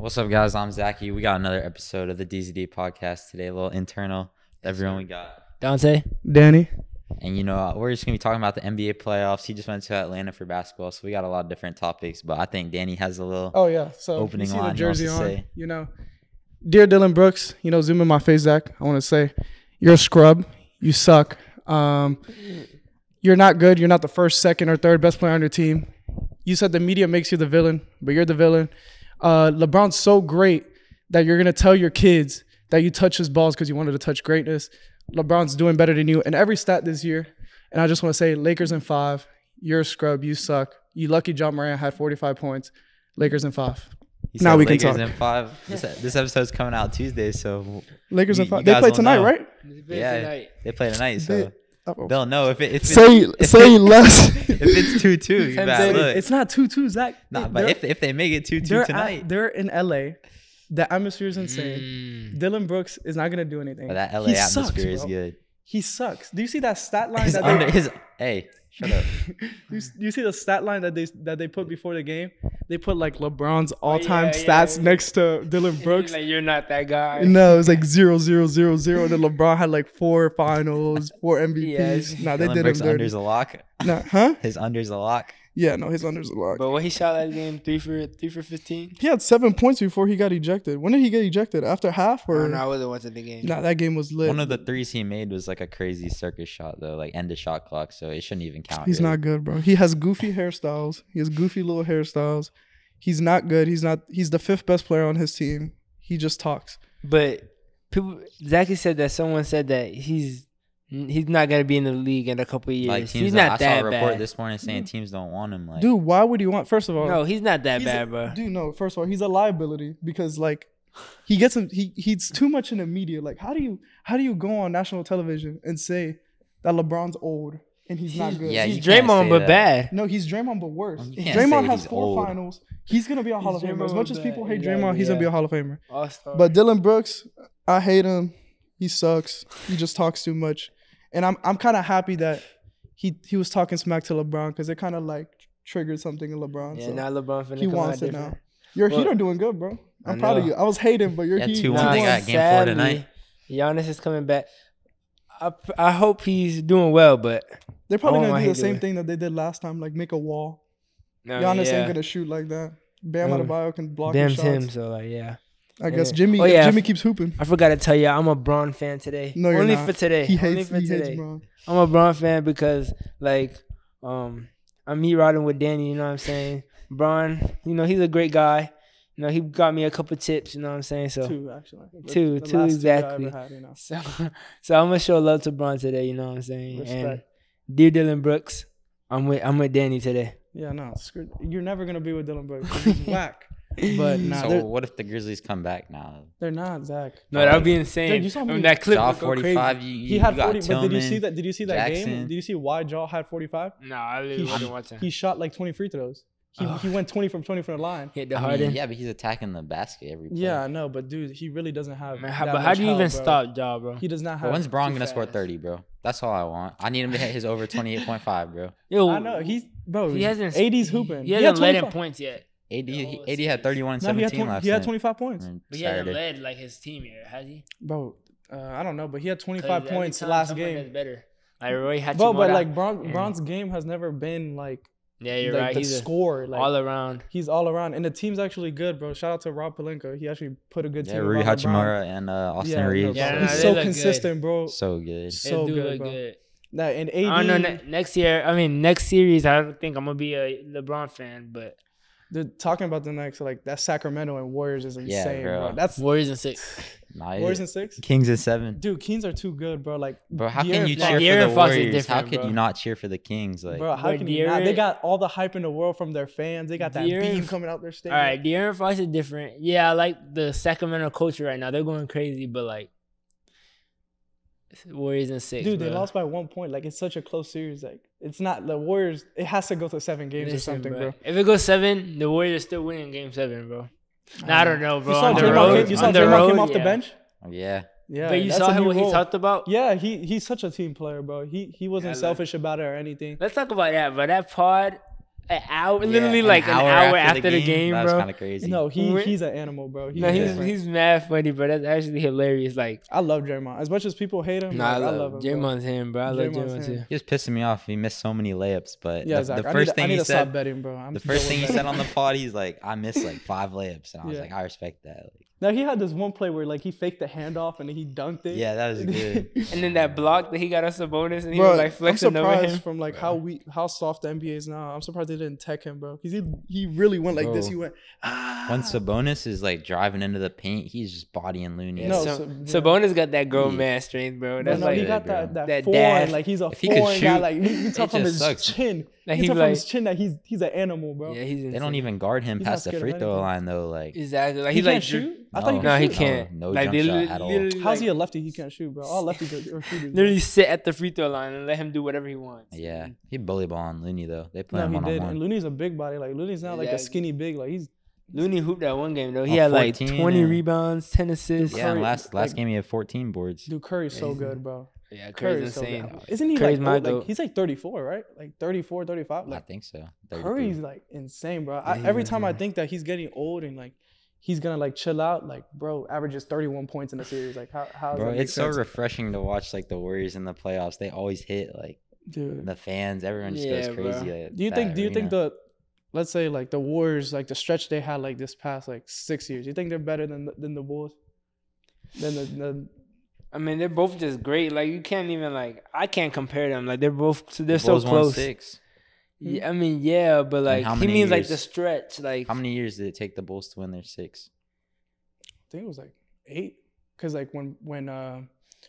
What's up, guys? I'm Zaki. We got another episode of the DZD podcast today. A little internal. Everyone we got. Dante. Danny. And you know, we're just gonna be talking about the NBA playoffs. He just went to Atlanta for basketball, so we got a lot of different topics. But I think Danny has a little. Oh yeah. So Opening you see line the jersey on. say. You know, dear Dillon Brooks. You know, zoom in my face, Zach. I want to say, you're a scrub. You suck. Um, you're not good. You're not the first, second, or third best player on your team. You said the media makes you the villain, but you're the villain. Uh, LeBron's so great that you're gonna tell your kids that you touch his balls because you wanted to touch greatness. LeBron's doing better than you in every stat this year. And I just want to say, Lakers in five. You're a scrub. You suck. You lucky Ja Morant had 45 points. Lakers in five. He Now said we can talk. Lakers talk. in five. This, this episode's coming out Tuesday, so Lakers You- in five. you They play tonight, know. right? yeah, they play tonight, so Uh-oh. they'll know if it if Say it, if say it- less. if it's two two. You better look. it's not two two, Zach. Nah, They- but if if they make it two two tonight, at, they're in LA. The atmosphere is insane. Mm. Dylan Brooks is not gonna do anything. but that LA He atmosphere sucks, is good. He sucks. Do you see that stat line His that under they? his hey, shut up. you, you see the stat line that they that they put before the game? They put like LeBron's all time Oh, yeah, stats yeah. next to Dillon Brooks. Like you're not that guy. No, it was like zero zero zero zero. And then LeBron had like four finals, four MVPs. Yes. Nah, they Dillon did him Brooks dirty. unders a lock. Nah, huh? His unders a lock. Yeah, no, his unders a lot. But what he shot that game three for three for fifteen. He had seven points before he got ejected. When did he get ejected? After half or? don't. I wasn't watching the game. Nah, that game was lit. One of the threes he made was like a crazy circus shot though, like end of shot clock, so it shouldn't even count. He's really. not good, bro. He has goofy hairstyles. He has goofy little hairstyles. He's not good. He's not. He's the fifth best player on his team. He just talks. But people, Zaki said that someone said that he's he's not gonna be in the league in a couple of years. Like teams he's don't- not I saw that a report bad. this morning saying mm-hmm. teams don't want him. Like, Dude, why would you want? First of all, no, he's not that he's a- bad, bro. Dude, no. First of all, he's a liability because like he gets him. He he's too much in the media. Like, how do you how do you go on national television and say that LeBron's old and he's, not good? yeah, he's you can't Draymond, but that. bad. No, he's Draymond, but worse. You can't Draymond has four old. finals. He's gonna be a Hall of Famer. As much as people hate Exactly, Draymond, he's gonna be a Hall of Famer. All star. But Dillon Brooks, I hate him. He sucks. He just talks too much. And I'm I'm kind of happy that he he was talking smack to LeBron because it kind of like triggered something in LeBron. yeah, so now LeBron finna he come wants out it now. Your Well, Heat are doing good, bro. I'm proud of you. I was hating, but your Yeah, Heat. 2-1 won. they got game four sadly, tonight. Giannis is coming back. I, I hope he's doing well, but They're probably gonna do the same to thing that they did last time, like make a wall. no, Giannis yeah. ain't gonna shoot like that. Bam. Adebayo can block Damn his shots. him, so like yeah. I guess Jimmy. Oh, yeah, Jimmy keeps hooping. I forgot to tell you, I'm a Bron fan today. No, you're Only not. for today. He Only hates. for He today. hates Bron. I'm a Bron fan because like um I'm me riding with Danny, you know what I'm saying? Bron, you know, he's a great guy. You know, he got me a couple tips, you know what I'm saying? So Two actually. Two, the two exactly. ever had, you know. so so I'm gonna show love to Bron today, you know what I'm saying? And Respect. dear Dillon Brooks, I'm with I'm with Danny today. Yeah, no, screw, you're never gonna be with Dillon Brooks. He's whack. But nah, so what if the Grizzlies come back now? they're not Zach. No, that would be insane. Dude, you saw I mean, that clip Ja would go 45. You, you, He had you got 40. But did you see that? Did you see that game? Did you see why Ja had 45? No, I He really sh- wasn't watching. He shot like 20 free throws. He, Ugh. he went 20 from 20 from the line. Hit the I mean, Harden. yeah, but he's attacking the basket every play. Yeah, I know, but dude, he really doesn't have. Man, that but how do you help, even bro. stop Ja, bro? He does not But have. when's Bron gonna score 30, bro? That's all I want. I need him to hit his over 28.5, bro. Yo, I know he's bro. he hasn't. 80s hooping. He had hasn't led in points yet. AD, The whole AD had 31 and No, he had, 17 20, last he had night. 25 points, on But he hasn't led like his team yet, has he? bro. Uh, I don't know, but he had 'Cause 25 points time last game. better. Like Rui Hachimura. Bro, but like Bron, and- Bron's game has never been like yeah, you're like right. the He's a, score. Like all around. he's all around, and the team's actually good, bro. Shout out to Rob Pelinka. He actually put a good Yeah, team. Rui around LeBron. Hachimura and uh, Austin Yeah, Reeves. Yeah, no, he's so look good. consistent, bro. So good. So do good, look bro. good. That and AD. I don't know. Ne- next year, I mean, next series, I don't think I'm gonna be a LeBron fan, but They're talking about the next, like that Sacramento and Warriors is Yeah, insane, bro. bro. That's Warriors and six. Nah, Warriors it- in six. Kings and seven. Dude, Kings are too good, bro. Like, Bro, how De'Aaron can you cheer De'Aaron for the Warriors? How different, could bro. you not cheer for the Kings? Like, bro, how But can you not? They got all the hype in the world from their fans. They got that De'Aaron- beam coming out their All stadium. right, De'Aaron Fox is different. Yeah, I like the Sacramento culture right now. They're going crazy, but like Warriors in six. Dude, they lost by one point. Like, it's such a close series. Like, it's not the Warriors. It has to go to seven games Listen, or something, bro. If it goes seven, the Warriors still winning game seven, bro. Nah, I don't know, bro. You saw on the Draymond, road, came, you saw on the Draymond road, came off the bench. Oh, yeah. Yeah, But you saw him new what he talked about. Yeah, he he's such a team player, bro. He he wasn't Yeah, selfish about it or anything. Let's talk about that. But that pod, an hour, literally like an hour, after, the game, That was bro. kind of crazy. No, he he's an animal, bro. He's No, he's different. he's mad funny, bro. That's actually hilarious. Like, I love Draymond. As much as people hate him, nah, I like, love, him. bro. Him, bro. I love Draymond him. too. He was pissing me off. He missed so many layups, but Yeah, the, Zach. the I first need, to- I thing need he to stop said, betting, bro. I'm the first thing he said on the pod, he's like, "I missed like five layups," and I was Yeah. like, "I respect that." Like, Now he had this one play where like he faked the handoff and then he dunked it. yeah, that was good. And then that block that he got us a bonus, and he Bro, was like I'm flexing over him. from like how we how soft the NBA is now. I'm surprised they didn't tech him, bro. Because he he really went like this. Bro. He went ah. When Sabonis is like driving into the paint, he's just bodying Looney. Yeah, No, so, so- yeah. Sabonis got that grown Yeah. man strength, bro. That's no, like he got that that, That foreign, dash. like he's a If he could foreign guy. shoot, Like you, you tell from his just sucks. chin. Like, you he tell like- from his chin that he's he's an animal, bro. yeah, he's They don't even guard him He's past the free throw line though. Like, exactly like he he can't like shoot. I thought he No. could No, he can't. No like jump shot at all. literally, How's he a lefty? He can't shoot, bro. All lefties are, are shooters. bro. literally sit at the free throw line and let him do whatever he wants. yeah, he bully ball on Looney though. They play No, him he one did. on And one. Looney's a big body. Like Looney's not like a skinny big. Like he's Looney hooped that one game though. He Oh, had like 14 20 rebounds, 10 assists. Yeah, Curry, last last like- game he had 14 boards. dude. Curry's so good, bro. Yeah, Curry's Curry's insane. good. Isn't he Curry's like, my old? like he's like 34, right? Like 34, 35. I think so. 33. Curry's like insane, bro. I, he's every time I think that he's getting old and like he's gonna like chill out, like bro, averages 31 points in a series. Like how how Bro, that make it's so refreshing to watch like the Warriors in the playoffs. They always hit like dude. the fans. Everyone just Yeah, goes crazy. at Do you that think? Do you think arena. the let's say like the Warriors, like the stretch they had like this past like six years, you think they're better than the, than the Bulls? Than the, the I mean, they're both just great. Like you can't even like I can't compare them. Like they're both they're the so Bulls close. six? Yeah, I mean, yeah, but like how he many means like the stretch. Like How many years did it take the Bulls to win their six? I think it was like eight. Cause like when when uh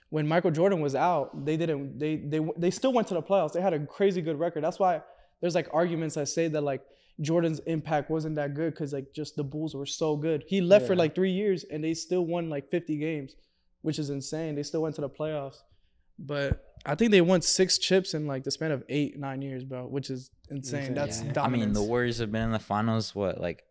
when Michael Jordan was out, they didn't they they they still went to the playoffs. They had a crazy good record. That's why there's like arguments that say that like Jordan's impact wasn't that good because like just the Bulls were so good. He left for like three years and they still won like 50 games, which is insane. They still went to the playoffs, but I think they won six chips in like the span of eight nine years, bro, which is insane. Insane, That's yeah. I mean, the Warriors have been in the finals what like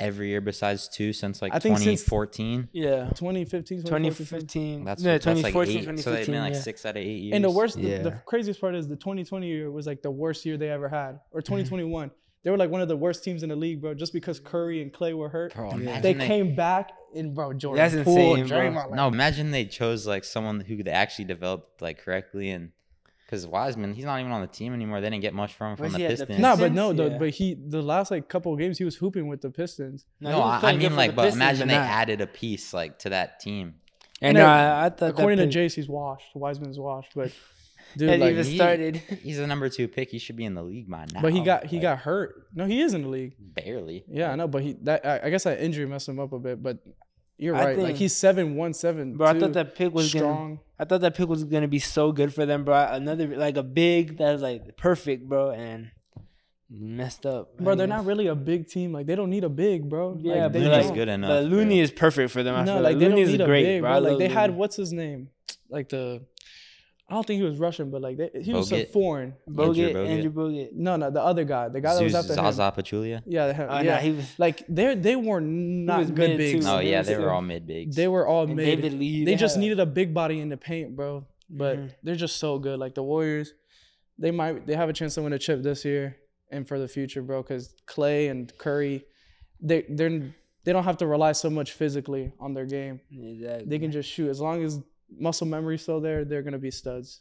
every year besides two since like I think since- 2014. yeah, 2015, 2015. That's yeah, that's like 2014, eight. So they've been like yeah. six out of eight years. And the worst, the, Yeah. the craziest part is the 2020 year was like the worst year they ever had, or Mm-hmm. 2021. They were like one of the worst teams in the league, bro, just because Curry and Clay were hurt. Bro, Yeah. imagine they they, came back and bro, Jordan. That's pulled insane, bro. Draymond, like- No, imagine they chose like someone who they actually developed like correctly and because Wiseman, he's not even on the team anymore. They didn't get much from him from the he at the Pistons. No, but Pistons? no, the, Yeah. but he the last like couple of games he was hooping with the Pistons. No, No, I, I mean like, but Pistons, imagine they not- added a piece like to that team. And And no, then, I, uh, I thought According that to Jace, he's washed. Wiseman's washed, but dude, Hadn't like, even he- started. He's the number two pick. He should be in the league by now. but he got he like, got hurt. No, he is in the league. barely. Yeah, I know, but he that I, I guess that injury messed him up a bit. But you're I right. like he's seven one seven. Bro, I thought that pick was gonna. strong. I thought that pick was gonna be so good for them, bro. Another like a big that's like perfect, bro, and messed up. Bro, I they're not really a big team. Like they don't need a big, bro. Yeah, like, they but Looney's like, good enough. But bro. Looney is perfect for them. I no, feel like like they don't Looney need is a great, big, bro. bro. Like love they had what's his name? Like the, I don't think he was Russian, but like they, he was a Bogut? foreign. Bogut, Bogut. Andrew Bogut. No, no, the other guy, the guy that was Zeus after him. Zaza Pachulia. Yeah, him, Oh, yeah. nah, he was. like they they were not was good mid, bigs. too. Oh they yeah, were they were all mid bigs. They were all And mid. David Lee. they just had- needed a big body in the paint, bro. But Mhm. they're just so good. Like the Warriors, they might they have a chance to win a chip this year and for the future, bro. Because Clay and Curry, they they're they don't have to rely so much physically on their game. Exactly. They can just shoot as long as muscle memory still there. They're gonna be studs.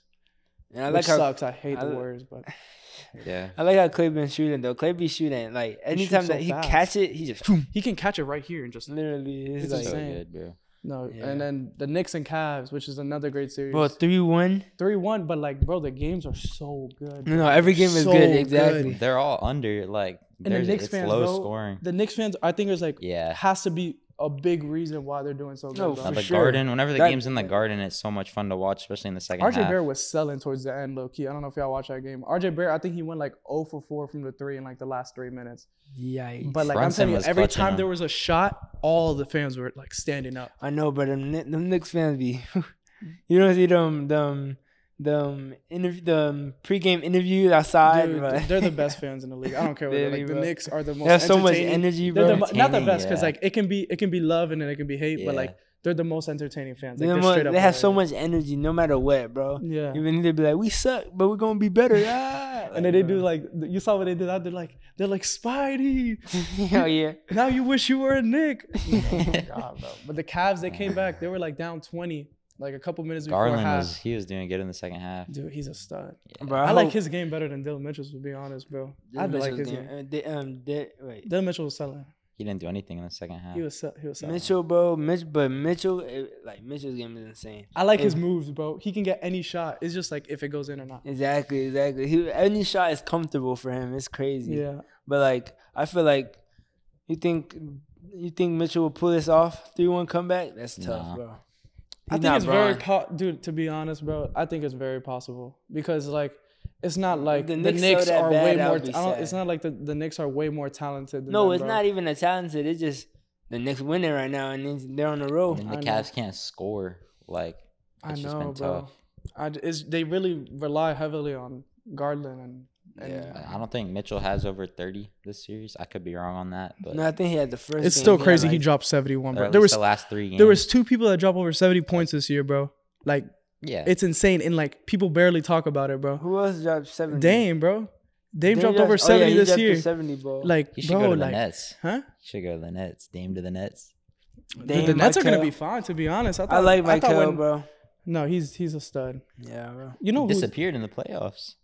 And I Which how sucks. I hate I the li- Warriors, but yeah. I like how Clay been shooting though. Clay be shooting like anytime so that he fast. catch it, he just he can catch it right here and just literally it's, It's like so good, bro. no. Yeah. And then the Knicks and Cavs, which is another great series. bro three one. three one, but like, bro, the games are so good. No, no, every game is So good. good. Exactly. They're all under like the there's Knicks it's fans, low bro, scoring. The Knicks fans, I think, is like Yeah. has to be a big reason why they're doing so good. No, for the sure. garden, whenever the That- game's in the garden, it's so much fun to watch, especially in the second RJ half. Barrett was selling towards the end, low key. I don't know if y'all watch that game. RJ Barrett, I think he went like 0 for 4 from the three in like the last three minutes. Yikes. But like Brunson I'm telling you, every time him. there was a shot, all the fans were like standing up. I know, but them, Kni- them Knicks fans be. you don't see them them them interview them pregame interview outside. Dude, they're the best fans in the league. I don't care what they're Really, like. The. Knicks are the most. They have so much energy, They're bro. the, not the best because yeah. like it can be it can be love and then it can be hate, but like they're the most entertaining fans. Like, They're they're mo- up they have so much energy, no matter what, bro. Yeah. Even if they be like, "We suck, but we're gonna be better." Ah. and then they do like you saw what they did. That they're like they're like Spidey. oh yeah. Now you wish you were a Knick. God, bro. But the Cavs they came back. They were like down twenty, like a couple minutes before Garland half. was he was doing good in the second half. Dude, he's a stud. Bro, I, like hope- his game better than Dylan Mitchell's, to be honest, bro. I Dylan do like his game- game. uh, Di- um, Di- wait. Dylan Mitchell was selling. He didn't do anything in the second half. He was he was selling. Mitchell, bro, Mitch, but Mitchell, it, like Mitchell's game is insane. I like his moves, bro. He can get any shot. It's just like if it goes in or not. Exactly, exactly. He, any shot is comfortable for him. It's crazy. Yeah. But like, I feel like you think you think Mitchell will pull this off three one comeback. That's tough, Nah. bro. I think not it's very, Bron. po- dude. To be honest, bro, I think it's very possible because like it's not like the the Knicks Knicks, are bad, way more. I don't, it's not like the, the Knicks are way more talented. Than No, them, it's bro. not even a talented. It's just the Knicks winning right now, and they're on the road. and I the know. Cavs can't score. Like I it's just know, been bro. tough. I j- it's, they really rely heavily on Garland and, and Yeah. I don't think Mitchell has over 30 this series. I could be wrong on that, but No, I think he had the first. it's game, still had, crazy. he like- dropped seventy one, bro. There was the last three games. there was two people that dropped over seventy points this year, bro. Like yeah. it's insane, and like people barely talk about it, bro. Who else dropped seventy? Dame, bro. Dame, Dame dropped over oh, yeah, seventy this year. Seventy, bro. Like, he should bro, go to the like, Nets. huh? He should go to the Nets. Dame to the Nets. Dame, the Nets are gonna be fine, to be honest. I, thought, I like I thought when- bro. No, he's he's a stud. Yeah, bro. You know He disappeared in the playoffs.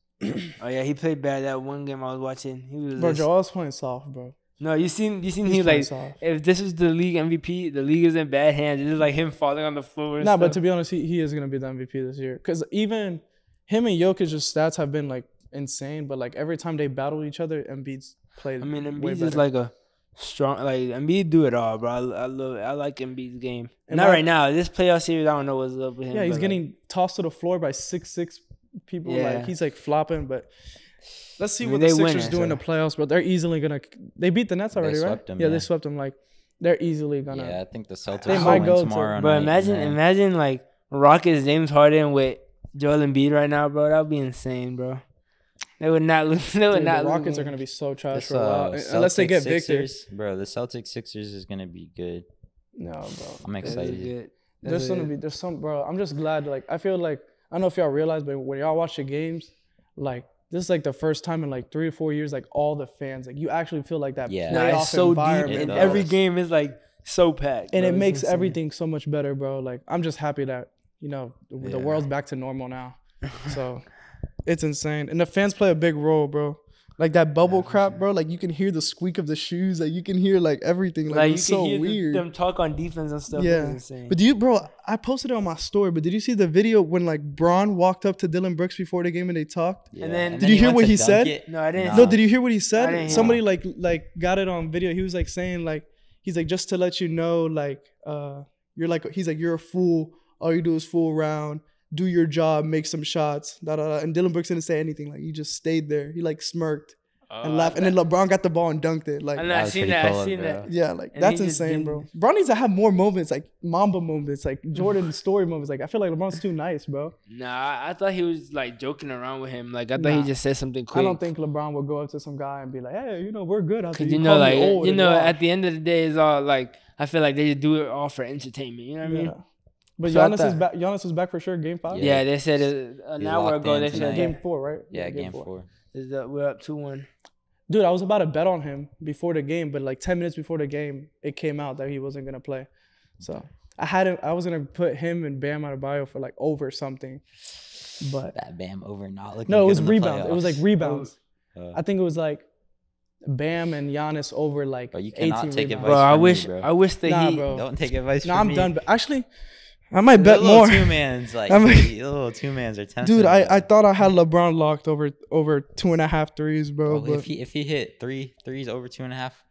Oh yeah, he played bad that one game I was watching. He was bro? just- Joel's playing soft, bro. No, you seen you seen He's he like soft. if this is the league MVP, the league is in bad hands. It's like him falling on the floor. Nah, but to be honest, he, he is gonna be the MVP this year. Cause even him and Jokic's stats have been like insane, but like every time they battle each other, Embiid's played. I mean, way Embiid's just like a strong like Embiid do it all, bro. I, I love I like Embiid's game. And Not my- right now. This playoff series, I don't know what's up with him. yeah, he's but, like, getting tossed to the floor by six six people. Yeah. Like he's like flopping, but. Let's see I mean, what the they Sixers winning, do in the playoffs, but they're easily gonna. They beat the Nets They already, right? them, yeah, yeah. they swept them. Like they're easily gonna. Yeah, I think the Celtics They might win go to- tomorrow Bro, night, imagine and imagine like Rockets James Harden with Joel Embiid right now, bro. That would be insane, bro. They would not lose. They would Dude, not. the lose Rockets are gonna be so trash This, for a while, uh, unless they Celtics get Victor. Sixers, bro. The Celtics Sixers is gonna be good. No, bro. I'm excited. good. There's gonna be there's some bro. I'm just glad like I feel like I don't know if y'all realize, but when y'all watch the games, like this is like the first time in like three or four years, like all the fans, like you actually feel like that Yeah. Nah, playoff it's so deep, and It every does. game is like so packed, and bro. it makes insane. everything so much better, bro. Like I'm just happy that you know the, the Yeah. world's back to normal now. So it's insane, and the fans play a big role, bro. Like that bubble Yeah, crap, sure. bro. Like you can hear the squeak of the shoes. Like you can hear like everything. Like, Like you it's can so hear the- weird. them talk on defense and stuff. Yeah. Yeah, insane. But do you, bro? I posted it on my story. But did you see the video when like Bron walked up to Dillon Brooks before the game and they talked? Yeah. then- Did you hear went what he said? it. no, I didn't. Nah. No, did you hear what he said? didn't Somebody like like got it on video. He was like saying like he's like just to let you know like uh you're like he's like you're a fool. All you do is fool around. Do your job. Make some shots. Da, da, da. And Dillon Brooks didn't say anything. Like he just stayed there. He like smirked and laughed. And then LeBron got the ball and dunked it. Like I know, That I was seen that. I cold, seen bro. that. yeah, like And that's insane, bro. didn't- needs to have more moments, like Mamba moments, like Jordan story moments. Like I feel like LeBron's too nice, bro. Nah, I, I thought he was like joking around with him. Like I thought he just said something quick. I don't think LeBron would go up to some guy and be like, "Hey, you know, we're good." After Cause you, you know, like you know, at the end of the day, it's all like I feel like they just do it all for entertainment. You know what I mean? Yeah. But So Giannis is back. Giannis is back for sure. Game five. Yeah, they said it an He's hour ago. They tonight. said Game four, right? Yeah, game four. is that we're up two one. Dude, I was about to bet on him before the game, but like ten minutes before the game, it came out that he wasn't gonna play. So I had him. I was gonna put him and Bam Adebayo for like over something, but That Bam over not looking. no, it good was in the rebounds. It was like rebounds. Uh, I think it was like Bam and Giannis over like Bro, you 18 cannot take rebounds. advice Bro, I from me, wish bro. I wish the Nah, Heat. bro. Don't take advice No, from I'm me. done. But actually, I might bet the little more. Two mans, like I'm- the little two mans are tempting. Dude, I. I thought I had LeBron locked over over two and a half threes, bro. Bro, but if he if he hit three threes over two and a half,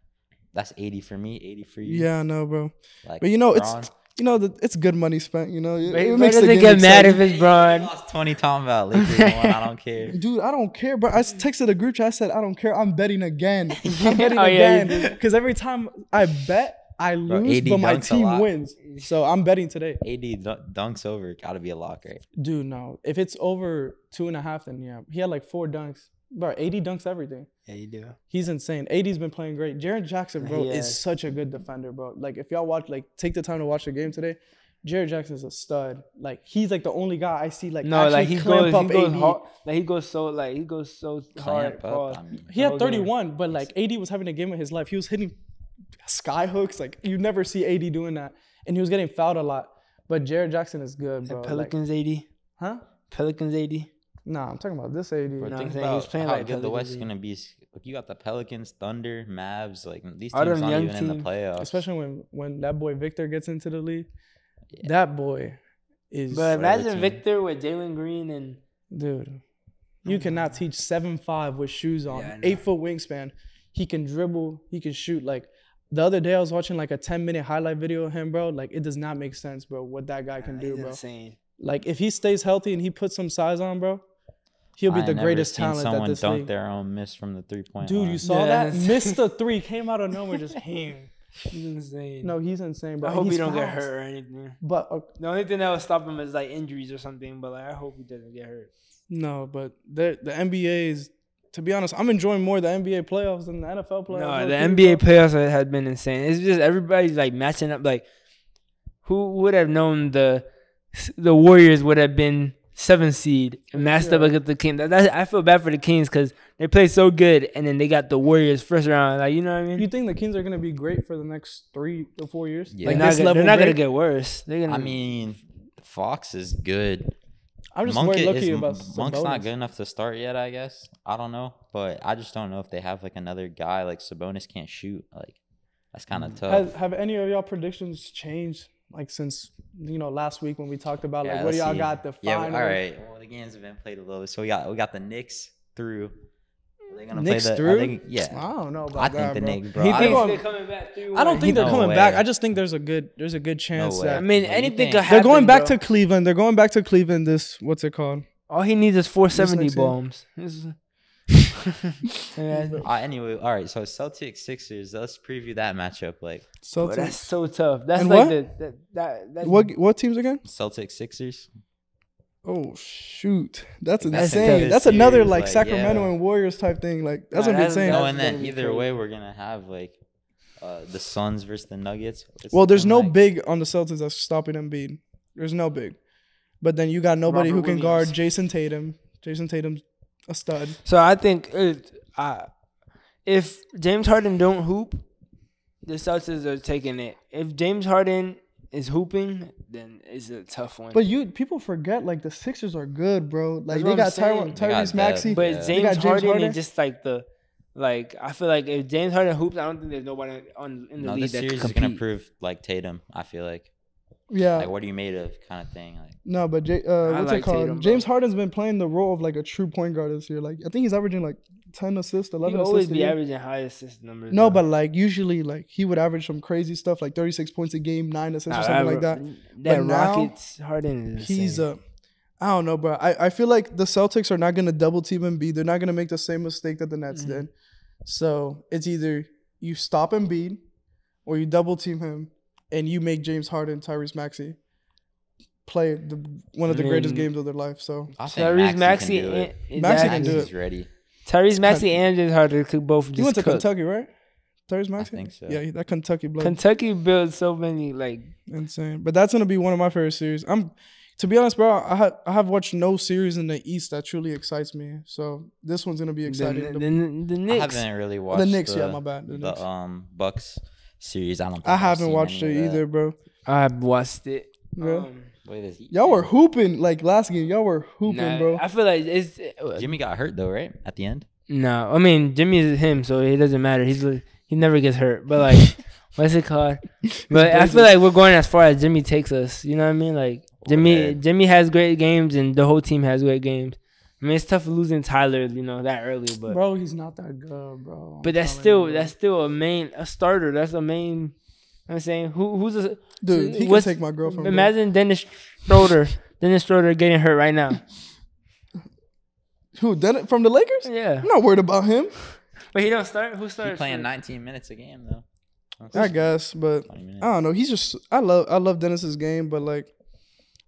that's eighty for me, eighty for you. yeah, I know, bro. like, But you know, it's you know, the, it's good money spent. You know, it, But it makes the game get mad if it's Bron. lost twenty. Talking about Lakers won. I don't care. Dude, I don't care, bro. I texted a group chat. I said, I don't care. I'm betting again. I'm betting Oh, again did. because every time I bet, I lose, AD but my team wins. So I'm betting today. AD dun- dunks over. Got to be a lock, right? Dude, no. If it's over two and a half, then yeah. He had like four dunks. Bro, AD dunks everything. Yeah, you do. He's insane. AD's been playing great. Jaren Jackson, bro, He is such a good defender, bro. Like if y'all watch, like take the time to watch the game today. Jared Jackson's a stud. Like he's like the only guy I see like No, like actually he clamp goes, up he goes AD. hard, like he goes so like he goes so hard. Clamp up. I mean, He had 31, but like AD was having a game of his life. He was hitting sky hooks. Like you never see AD doing that, and he was getting fouled a lot. But Jared Jackson is good, bro. The Like, Pelicans eighty. huh? Pelicans eighty. Nah, I'm talking about this AD. Bro, No, think saying he was about playing how like good the Pelicans West is gonna be. Like, you got the Pelicans, Thunder, Mavs. Like these All teams them not young even in the playoffs. Especially when when that boy Victor gets into the league. Yeah. That boy is But imagine. Victor with Jalen Green and dude. You cannot teach seven five with shoes on, Yeah, eight foot wingspan. He can dribble. He can shoot. Like the other day, I was watching like a ten minute highlight video of him, bro. Like it does not make sense, bro. What that guy can Nah, do, bro. insane. Like if he stays healthy and he puts some size on, bro, he'll be I the greatest talent that Someone this dunk league. their own miss from the three point Dude, line. you saw Yeah, that? Missed the three, came out of nowhere, just hang. He's insane. No, he's insane, bro. I hope He's he don't get hurt or anything. But uh, The only thing that will stop him is like injuries or something. But like, I hope he doesn't get hurt. no, but the the NBA is. To be honest, I'm enjoying more the NBA playoffs than the NFL playoffs. No, the NBA bro. playoffs have- have been insane. It's just everybody's like matching up. Like, who would have known the the Warriors would have been seven seed and matched up against the Kings? That, that- I feel bad for the Kings because they play so good, and then they got the Warriors first round. Like, you know what I mean? You think the Kings are gonna be great for the next three or four years? Yeah. They're Like not, this gonna, level they're not gonna get worse. They're gonna. I mean, Fox is good. I'm just Monk worried is, about Monk's not good enough to start yet. I guess I don't know, but I just don't know if they have like another guy like Sabonis can't shoot. Like that's kind of mm. tough. Has, have any of y'all predictions changed? Like since you know last week when we talked about like what do y'all see. got the Yeah, final? all right. Well, the games have been played a little bit, so we got we got the Knicks through. Are they gonna Knicks play the? through? I think, yeah, I don't know about I think the bro. Knicks, bro. he I thinks don't- they're coming back. 3-1. I don't think they're No coming way. back. I just think there's a good there's a good chance way. that I mean, What do you anything could They're happen. they're going back bro. to Cleveland. They're going back to Cleveland. This what's it called? All he needs is 470 bombs. This is- Uh, anyway, all right. So Celtics Sixers. Let's preview that matchup. Like So bro, that's so tough. That's And like what? the that, that that's what what teams again? Celtics Sixers. Oh shoot, that's That's insane. good That's another series, like like, Sacramento yeah. and Warriors type thing. Like that's Nah, gonna be that's- insane. No, and then either way, we're gonna have like uh, the Suns versus the Nuggets. It's well, there's looking no like- big on the Celtics that's stopping Embiid. There's no big, but then you got nobody Robert who can Williams. guard Jayson Tatum. Jayson Tatum's a stud. So I think it, uh, if James Harden don't hoop, the Celtics are taking it. If James Harden is hooping, then it's a tough one. But you people forget like the Sixers are good, bro. Like That's they got I'm saying. Tyron, They got Tyrese Maxey. But Yeah. James, They got James Harden, Harden. is just like the like. I feel like if James Harden hoops, I don't think there's nobody on in the No, league this that series can is gonna prove like Tatum. I feel like yeah, like what are you made of kind of thing. Like no, but J- uh, what's like it called? Tatum. James Harden's been playing the role of like a true point guard this year. Like I think he's averaging like ten assists, He eleven always assists. a be averaging high assist numbers. No, though. but like usually like he would average some crazy stuff like 36 points a game, nine assists or something like that. That But now, Harden is He's a I don't know, bro. I, I feel like the Celtics are not gonna double team Embiid. They're not gonna make the same mistake that the Nets Mhm. did. So it's either you stop Embiid or you double team him and you make James Harden, and Tyrese Maxey play the, one of the I greatest games of their life. So I think Tyrese Maxey Maxey, can do it. and, Maxey can do Maxey's ready. Tyrese Maxey and James Harden could both just he went to cook. Kentucky, right? Tyrese Maxey. think so. Yeah, that Kentucky blood. Kentucky built so many like Insane. But that's gonna be one of my favorite series. I'm to be honest, bro, I have I have watched no series in the East that truly excites me. So this one's gonna be exciting. the, The- the I Knicks. haven't really watched the Knicks, the, yeah, my bad, the The, Knicks. um Bucks series. I don't. Think I I've haven't seen watched it either, bro. I watched it. Yeah. Um, Wait, Y'all were hooping like last game. Y'all were hooping, nah, bro. I feel like it's Jimmy got hurt though, right? At the end. no. I mean, Jimmy is him, so it doesn't matter. He's he never gets hurt. But like, what's it called? But I feel like we're going as far as Jimmy takes us. You know what I mean? Like Jimmy, Okay. Jimmy has great games, and the whole team has great games. I mean, it's tough losing Tyler, you know, that early, but bro, he's not that good, bro. I'm but that's still you, that's still a main a starter. That's a main. I'm saying who who's a dude. He can what's- take my girlfriend. bro. Imagine Dennis Schroeder. Dennis Schroeder getting hurt right now. who did it from the Lakers. Yeah, I'm not worried about him. but he don't start. Who He's starts? playing for- 19 minutes a game though. I guess, but I don't know. He's just I love I love Dennis's game, but like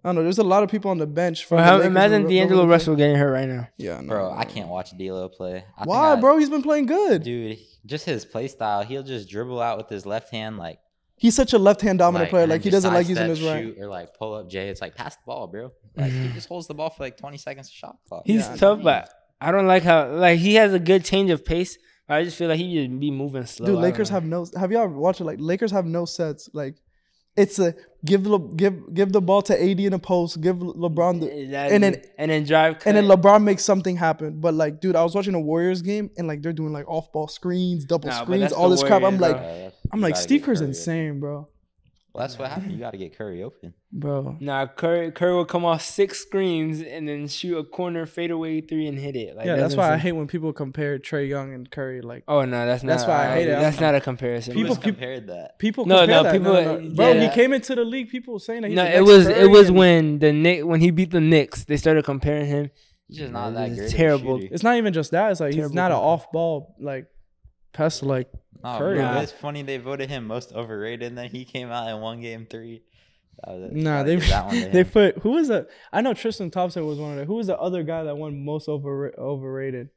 I don't know. There's a lot of people on the bench. From Well, the imagine who D'Angelo Russell getting hurt right now. Yeah, no, Bro, no, I can't watch D'Lo play. I think Why, I- bro? He's been playing good. Dude, just his play style. He'll just dribble out with his left hand like He's such a left-hand dominant player. Like he doesn't like using sidestep, his right. Or like pull up Jay. It's like pass the ball, bro. Like he mm-hmm. just holds the ball for like 20 seconds of shot clock. He's Yeah, tough, but I don't like how like he has a good change of pace. I just feel like he just be moving slow. Dude, Lakers have no. Have y'all watched it? Like Lakers have no sets. Like it's a give Le, give give the ball to AD in a post. Give LeBron the, That- and then- and then drive and then. LeBron makes something happen. But like, dude, I was watching a Warriors game and like they're doing like off ball screens, double Nah, screens, all the this crap. I'm Warriors, like. Yeah, that's- I'm like, gotta Steve get Kerr's insane, bro. Well, that's what happened. You got to get Curry open. Bro, Nah, Curry, Curry will come off six screens and then shoot a corner fadeaway three and hit it. Like, yeah, that's why I hate when people compare Trae Young and Curry. Like Oh no, that's not. That's why I hate it. That's not a comparison. People- Who's compared that? people, No, compare no, that. people- bro. He came into the league. People were saying that he's no, the it next was it was and when the Nick when he beat the Knicks, they started comparing him. He's just not that It's great. terrible. It's not even just that. It's like he's not an off ball like pass to like No, Curry. bro, it's funny they voted him most overrated, and then he came out in one game three. That was it. Nah, they give that one to they put who was the I know Tristan Thompson was one of them. Who was the other guy that won most over overrated?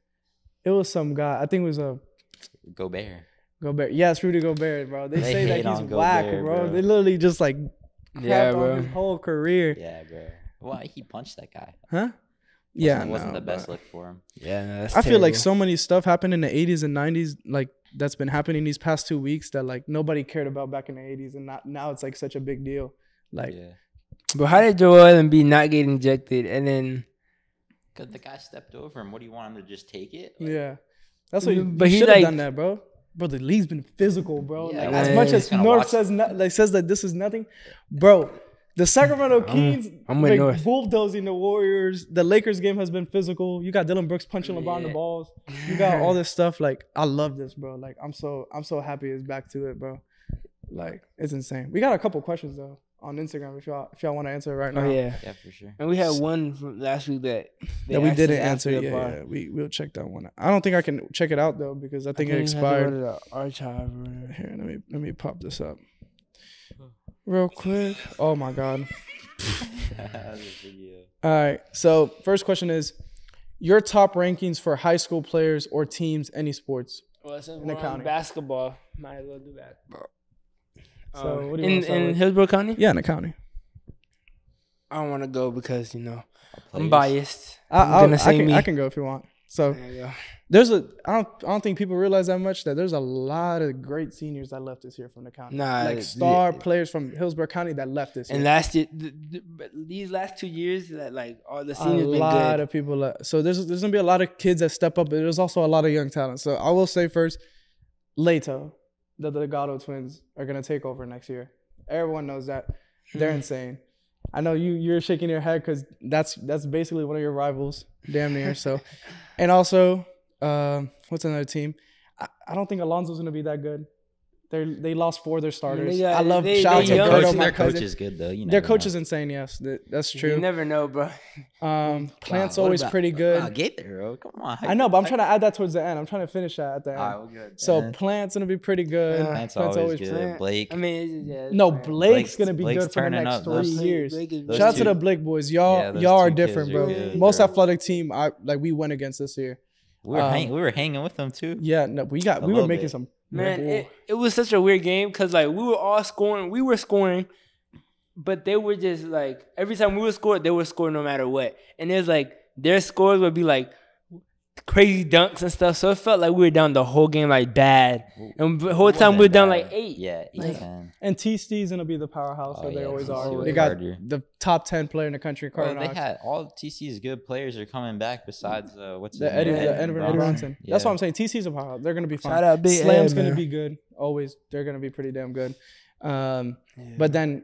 It was some guy. I think it was a Gobert. Gobert. Yes, Rudy Gobert, bro. They, They say that he's on whack, Gobert, bro. bro. They literally just like crapped Yeah, on bro. his whole career. Yeah, bro. Well, he punched that guy. Huh? Yeah, Wasn't- wasn't no, the best look for him. Yeah, no, that's I feel like so many stuff happened in the 80s and 90s, like that's been happening these past two weeks that like nobody cared about back in the 80s, and not now it's like such a big deal. Like, yeah, But how did Joel Embiid not get injected and then? because the guy stepped over him. What do you want him to just take it? Yeah, that's what you, mm, But but he, he should have like- done that, bro. Bro, the league's been physical, bro. Yeah, like, as much as North watch- says no, like says that this is nothing, bro. The Sacramento Kings, I'm with like, North. bulldozing the Warriors. The Lakers game has been physical. You got Dillon Brooks punching LeBron the balls. You got all this stuff. Like, I love this, bro. Like, I'm so I'm so happy it's back to it, bro. Like, it's insane. We got a couple questions though on Instagram if y'all if y'all want to answer it right oh, now. Oh yeah, Yeah, for sure. and we had one from last week that That we didn't answer. after Yeah, yeah, we we'll check that one. out. I don't think I can check it out though because I think it think you expired. go the archive or. Here, let me let me pop this up real quick. Oh my god. That's a video. All right. So first question is your top rankings for high school players or teams, any sports. Well, since In we're the on basketball, might as well do that. So Um, what do you in wanna in with? Hillsborough County? Yeah, in the county. I don't want to go because you know I'm biased. I, I'm I'll- gonna I say can, me. I can go if you want. So There there's a I don't I don't think people realize that much that there's a lot of great seniors that left us here from the county. Nah, like yeah. star players from Hillsborough County that left us. year. And last year, th- th- but these last two years, that like all the a seniors been lot of people. Left. So there's there's gonna be a lot of kids that step up, but there's also a lot of young talent. So I will say first, Leto, the Delgado twins are gonna take over next year. Everyone knows that they're Hmm. insane. I know you you're shaking your head because that's that's basically one of your rivals, damn near. So, and also, um, what's another team? I, I don't think Alonso's gonna be that good. They they lost four of their starters. got- I love they- shout out to young. Coach, my their coach cousin. is good though. You Their coach know. is insane. Yes, that, that's You true. never know, bro. Um, Plant's Wow, always about- pretty good. Wow, get there, bro. Come on. I know, but I'm trying to add that towards the end. I'm trying to finish that at the end. All right, we're good. so man. Plant's gonna be pretty good. Uh, Plant's Plant's always, always good. Plant. Blake. I mean, yeah, No. Blake's, Blake's- gonna be Blake's good for the next up. three Those- years. Blake is- Shout out to the Blake boys. Y'all, Yeah, y'all are different, bro. Most athletic team I like we went against this year. we were um, hang, we were hanging with them too. Yeah, no, we got A we were making bit. some Man, Ooh. it, it was such a weird game because like we were all scoring, we were scoring, but they were just like every time we would score, they would score no matter what, and it's like their scores would be like crazy dunks and stuff. So it felt like we were down the whole game like bad, and the whole time we were down bad. like eight. Yeah, eight, Like- ten. and T Steve's gonna be the powerhouse Oh, they yeah, always TC are. They got harder. the top ten player in the country, Bro, Carter they had all TC's good players are coming back besides uh, what's The his Eddie, name? the Edwin Eddie That's what I'm saying. TC's a powerhouse. They're gonna be fine. Shout out Big Slam's Ed, gonna be good. Always, they're gonna be pretty damn good. Um, but then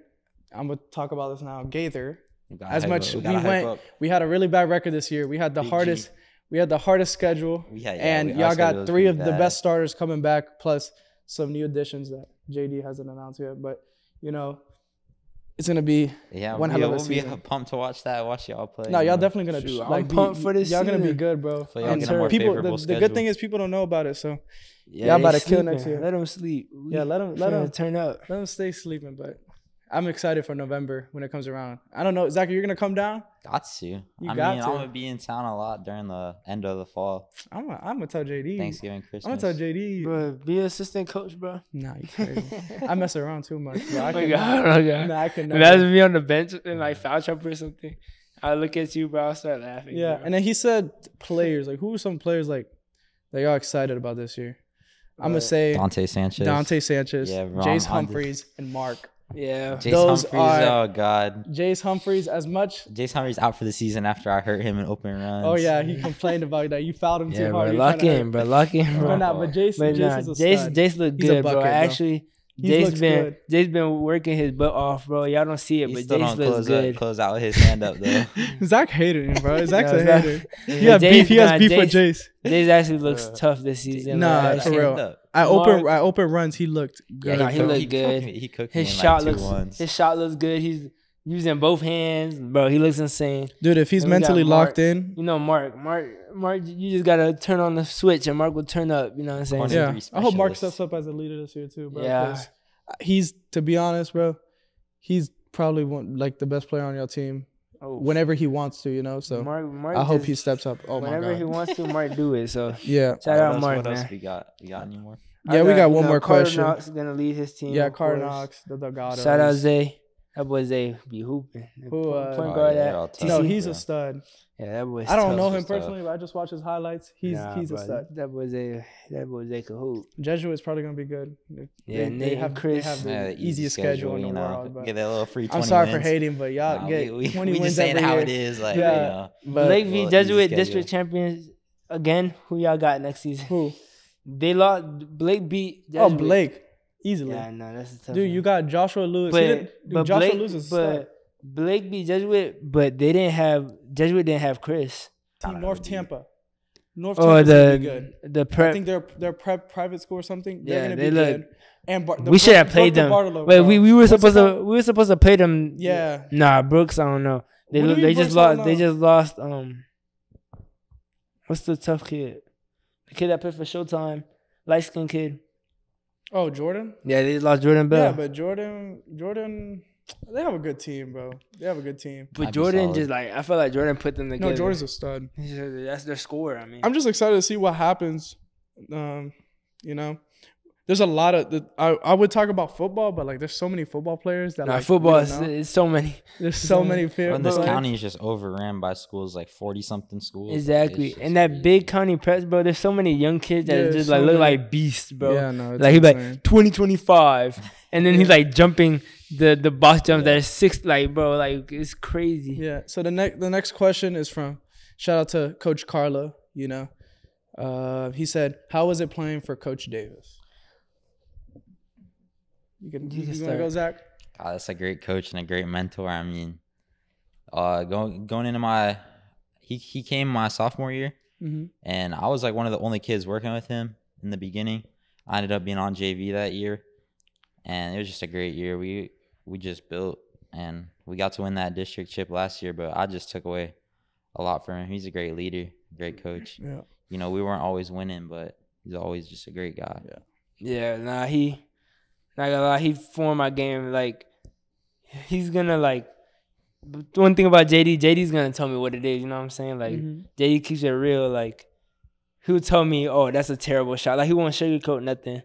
I'm gonna talk about this now. Gaither, as much up- we went, up. we had a really bad record this year. We had the Big G. hardest, we had the hardest schedule, We had- yeah, and we- y'all got three pretty of the best starters coming back, plus some new additions that JD hasn't announced yet. But you know, it's gonna be Yeah, one we'll, hell of a we'll be pumped to watch that. Watch y'all play. no, you y'all know? definitely gonna Shoot, I'm like be, pumped for this Y'all gonna be good, bro. So y'all And get a more people, the, the good thing is people don't know about it, so Yeah, Y'all they about to kill sleeping. next year. Let them sleep. Yeah, let them let them turn up. let them stay sleeping. But I'm excited for November when it comes around. I don't know, Zach, you're gonna come down. Got to. You I got mean, to. I'm gonna be in town a lot during the end of the fall, I'm gonna, I'm gonna tell JD. Thanksgiving, Christmas. I'm gonna tell JD. Bro, be an assistant coach, bro. Nah, you crazy. I mess around too much. Bro. I oh my god, not- oh god. Nah, I could Imagine never. me on the bench in like foul trouble or something. I look at you, bro. I'll start laughing. Yeah, bro. and then he said players like who are some players like that y'all excited about this year? I'm gonna say Dante Sanchez. Dante Sanchez, Yeah, Jace Hunt- Humphreys, and Mark. Yeah. Jace Those Humphreys. are- Oh God. Jace Humphreys, as much. Jace Humphreys out for the season after I hurt him in open runs. Oh yeah, he complained about that. You fouled him Yeah, too bro. hard. You're Lock kinda in, hurt. bro. Lock in, But bro. nah, but Jace, But Jace nah, is a Jace, stud. Jace look He's a good, bro. bucket, bro. Actually, He Jace looks been good. Jace been working his butt off, bro. Y'all don't see it, He but still Jace looks close good. up, close out with his hand up though. Zach hated him, bro. Zach's No, a Zach- hater. Yeah, He has Jace- beef. He has nah, beef with Jace- Jace. Jace actually looks Uh, tough this season. Nah, like, for real. Hand up. At open Mark- at open runs, he looked good. nah, he bro. looked cooked good. me- He cooked me His in shot like looks ones. his shot looks good. He's using both hands, bro. He looks insane. Dude, if he's And mentally locked in, You know, Mark, Mark, Mark. You just gotta turn on the switch, and Mark will turn up. You know what I'm saying? Yeah. I hope Mark steps up as a leader this year too, bro. Yeah. 'cause He's to be honest, bro. He's probably one like the best player on your team Oh, whenever he wants to, you know. So Mark, Mark I hope just- he steps up. Oh my god. whenever he wants to, Mark do it. So yeah. shout out else- Mark, What else we got? We got any more? I Yeah, we got you one know, more Carter question. Knox is gonna lead his team. Yeah, Carter. Knox, the Delgado. Shout out Zay. That boy Zay be hooping. Who, uh, point Oh, guard yeah, at all tough. No, he's a stud. Yeah, that boy's I don't know him Just tough. personally, but I just watch his highlights. He's Nah, he's a stud. That boy Zay, that boy Zay can hoop. Jesuit's probably gonna be good. Yeah, they, they have Chris. they have the Yeah, the easiest schedule, in the know. world. But Get that little free. 20 I'm sorry for hating, but y'all Nah, get we, we, 20 we wins just saying every how year. it is. Like, Yeah. you know. But Blake v. Well, Jesuit district champions again. Who y'all got next season? who? They lost. Blake beat. Oh, Blake, easily. Yeah, no, that's a tough. Dude, one. you got Joshua Lewis. but He didn't- dude, but Joshua Blake, Lewis is a stud. But Blake beat Jesuit, but they didn't have Jesuit didn't have Chris. Team North Tampa. North Oh, Tampa's gonna be the good. the I think they're they're prep private school or something. They're Yeah, gonna they be look- good. And Bar- the we should have played Brook them. Bartolo, Wait, bro. we, we were What's supposed to we were supposed to play them. Yeah. Nah, Brooks. I don't know. They What do you they just Brooks? I lost. They just lost. Um, what's the tough kid? The kid that played for Showtime, light skinned kid. Oh, Jordan. Yeah, they lost Jordan Bell. Yeah, but Jordan, Jordan, they have a good team, bro. They have a good team. But I'd be Jordan solid. just like I feel like Jordan put them together. No, Jordan's a stud. He's just- that's their score. I mean, I'm just excited to see what happens. Um, you know, there's a lot of the, I I would talk about football, but like there's so many football players that nah, like we football don't is know. it's so many. There's so many Well, fair, and this but, like, county is just overran by schools, like forty something schools. Exactly, just and that crazy. big county press, bro. There's so many young kids that Yeah, just so like look many. like beasts, bro. Yeah, no, it's like he's like insane. 2025, and then he's like jumping the the box jumps Yeah. that are six, like bro, like it's crazy. Yeah. So the next the next question is from shout out to Coach Carla. You know, uh, he said, "How was it playing for Coach Davis?" You can You you, can want to go, Zach? God, that's a great coach and a great mentor. I mean, uh, going going into my, he he came my sophomore year, Mm-hmm. and I was like one of the only kids working with him in the beginning. I ended up being on JV that year, and it was just a great year. We we just built, and we got to win that district chip last year. But I just took away a lot from him. He's a great leader, great coach. Yeah. You know, we weren't always winning, but he's always just a great guy. Yeah. Yeah, nah, he not gonna lie, he formed my game like he's gonna like one thing about JD, JD's gonna tell me what it is, you know what I'm saying? Like Mhm. JD keeps it real, like he'll tell me, Oh, that's a terrible shot. Like he won't sugarcoat nothing.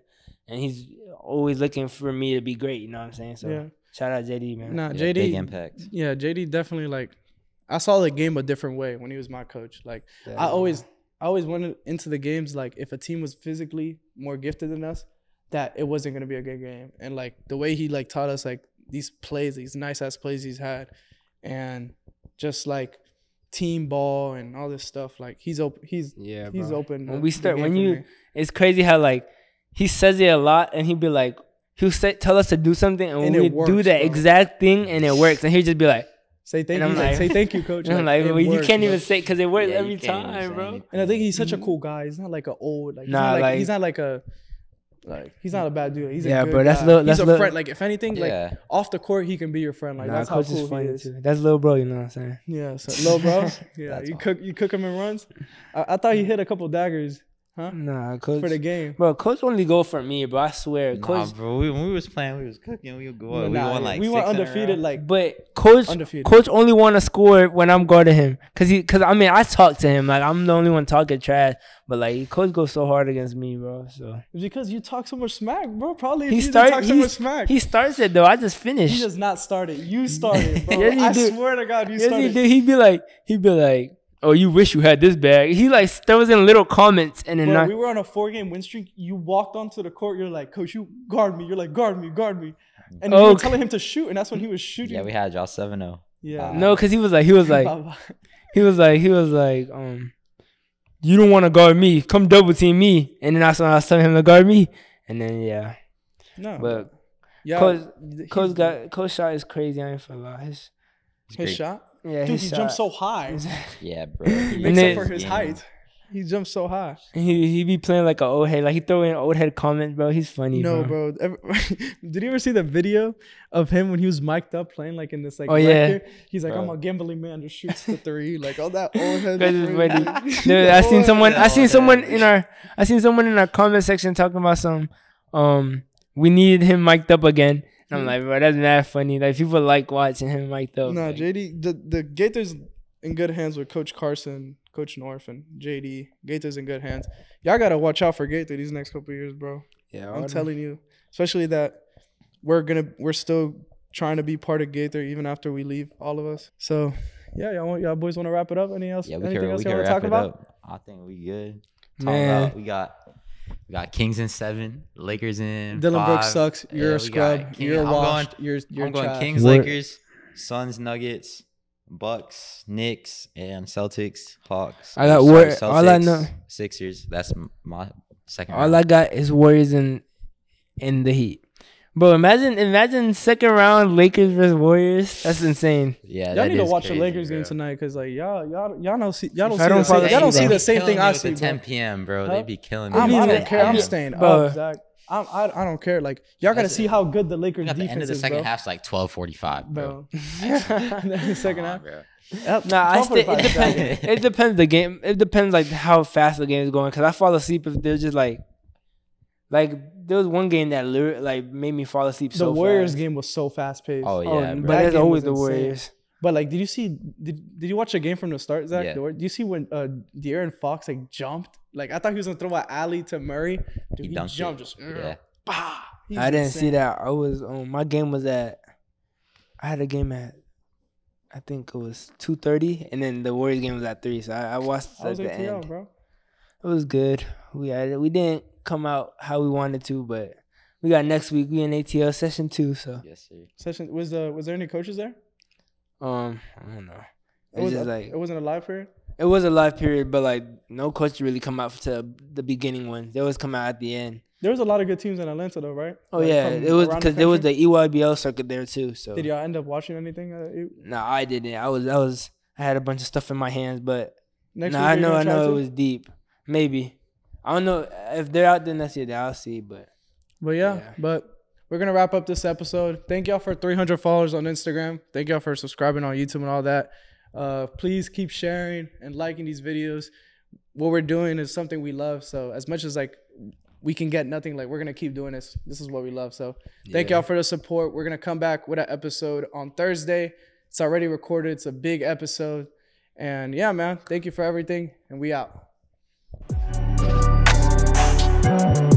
And he's always looking for me to be great, you know what I'm saying? So yeah. Shout out JD, man. Nah, Yeah, big JD. impact. Yeah, JD definitely like. I saw the game a different way when he was my coach. Like Yeah, I always, I always went into the games like if a team was physically more gifted than us, that it wasn't gonna be a good game. And like the way he like taught us like these plays, these nice ass plays he's had, and just like team ball and all this stuff. Like he's open. He's Yeah, he's bro. open. When we start- when you- me. it's crazy how like he says it a lot and he'd be like he'll say tell us to do something and, And we it do works, that bro. exact thing and it works and he'd just be like say thank you, I'm like- say thank you, coach. and I'm like, it well, you works, can't bro. even say because it works Yeah, every time, bro. anything. And I think he's such a cool guy. He's not like an old like he's Nah, not like, like- he's not like a like he's not a bad dude. He's Yeah, a good bro, that's guy. little- he's a little- friend. Like if anything, like off the court, he can be your friend. Like nah, that's how cool is he is. too. That's little bro, you know what I'm saying? Yeah, so little bro. Yeah, you all. cook you cook him in runs. I, I thought he hit a couple daggers. Huh? Nah, coach. For the game. bro, coach only go for me, bro. I swear, Nah, coach. bro. We, when we was playing, we was cooking. We would go. Well, we won like we six were in a undefeated. Like But coach, undefeated. coach only want to score when I'm guarding him, cause he, cause I mean I talk to him like I'm the only one talking trash, but like coach goes so hard against me, bro. So It's because you talk so much smack, bro. Probably he you didn't started. so He, much smack. he starts it though. I just finished. He does not start it. You started, bro. Yes, he I do. swear to God, you yes, he started. He'd be like, he'd be like, oh, you wish you had this bag. He like throws in little comments and then Bro, I, we were on a four-game win streak. You walked onto the court. You're like, Coach, you guard me. You're like, guard me, guard me. And you Oh, were telling him to shoot, and that's when he was shooting. Yeah, we had y'all seven oh. zero. yeah. no, cause he was like, he was like, he was like, he was like, um, you don't want to guard me. Come double team me. And then that's when I was telling him to guard me. And then yeah, no, but yeah. Coach, he's- Coach got Coach shot is crazy. I ain't for lie. His, his great. shot. Yeah, Dude, his he shot. jumped so high. Yeah, bro. He Makes up then- for his height. He jumped so high. He he be playing like an old head. Like he throw in old head comments, bro. He's funny. No, bro. bro. Ever- Did you ever see the video of him when he was mic'd up playing like in this like? Oh, yeah. record? He's like, I'm a gambling man, just shoots the three, like all that old head. Guys is frame. funny. Dude, I seen someone. I seen someone in our. I seen someone in our comment section talking about some. Um, we needed him mic'd up again. And I'm like, bro, that's mad funny. Like people like watching him like though. up. No, Like, JD, the the Gators in good hands with Coach Carson, Coach North, and JD. Gators in good hands. Y'all gotta watch out for Gator these next couple years, bro. yeah, I'm telling you, especially that we're gonna we're still trying to be part of Gator even after we leave, all of us. So, yeah, y'all want, y'all boys want to wrap it up? Any else? Yeah, we anything can, else we y'all want to wrap talk it about? up. I think we good. Talk Man. about we got we got Kings in seven, Lakers in Dillon five. Brooks sucks. You're Yeah, a we scrub. King- You're I'm washed. Going, you're you're I'm going trash. Kings, What- Lakers, Suns, Nuggets, Bucks, Knicks, and Celtics, Hawks. I got Oh, War- sorry, all I know- Sixers. That's my second. All round. I got is Warriors in in the Heat. Bro, imagine imagine second round Lakers versus Warriors. That's insane. yeah, Y'all that need to watch crazy, the Lakers bro. game tonight because like y'all y'all y'all don't see y'all don't If I see don't the same, follow y'all don't see the same thing me I with see, the bro. 10 p.m., bro. Huh? They be killing I'm, me. I don't the- care. I'm staying bro. up, Zach. I'm, I I don't care. Like y'all gotta see how good the We Lakers got the defense end of the second bro. half's like 12:45, bro. Bro, second half. bro. Yep, Nah, I stay, 12:45 it is Zach. depends. it depends the game. It depends like how fast the game is going. Cause I fall asleep if they're just like, like there was one game that lir- like made me fall asleep. The so Warriors fast. game was so fast paced. Oh Oh, yeah, but bro. That's always the insane. Warriors. But like, did you see? Did Did you watch the game from the start, Zach? Yeah. The Do you see when uh De'Aaron Fox like jumped? Like I thought he was gonna throw an alley to Murray. Dude, He he, jumped it. just. Yeah. Bah! He's I didn't see that. I was um my game was at. I had a game at. I think it was two thirty, and then the Warriors game was at three. So I, I watched I was at the ATL, end. bro. It was good. We had it. We didn't come out how we wanted to, but we got next week. We in ATL session two. So Yes, sir. Session was the was there any coaches there? um, I don't know. It It's was just a- like it wasn't a live period. it was a live period, but like no coach really come out to the beginning one. They always come out at the end. There was a lot of good teams in Atlanta though, right? Oh Like, yeah, it was around because there was the EYBL circuit there too. So Did y'all end up watching anything? Uh, you- no, I didn't. I was I was I had a bunch of stuff in my hands, but next no, week I know I know to? it was deep. Maybe I don't know if they're out there next year. I'll see. But But yeah, Yeah. but we're gonna wrap up this episode. Thank y'all for 300 followers on Instagram. Thank y'all for subscribing on YouTube and all that. Uh, please keep sharing and liking these videos. What we're doing is something we love. So as much as like we can get nothing, like we're gonna keep doing this. This is what we love. So thank Yeah. y'all for the support. We're gonna come back with an episode on Thursday. It's already recorded. It's a big episode. And yeah, man, thank you for everything. And we out. Thank you.